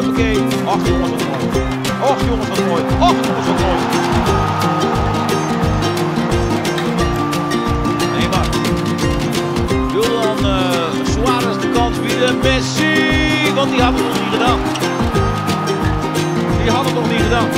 Huppakee. Och jongens wat mooi. Och jongens wat mooi. Och jongens wat mooi. Nee, maar. Wil dan uh, Suarez de kans bieden. Messi. Want die had het nog niet gedaan. Die had het nog niet gedaan.